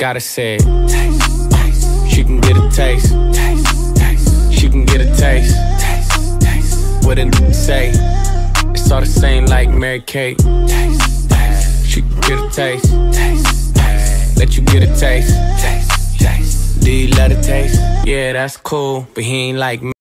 Gotta say. Taste, taste. She can get a taste. Taste, taste. She can get a taste. Taste, taste. What say? It's all the same like Mary Kate. Taste, taste. She can get a taste. Taste, taste. Let you get a taste. Taste, taste. Do you love the taste? Yeah, that's cool, but he ain't like me.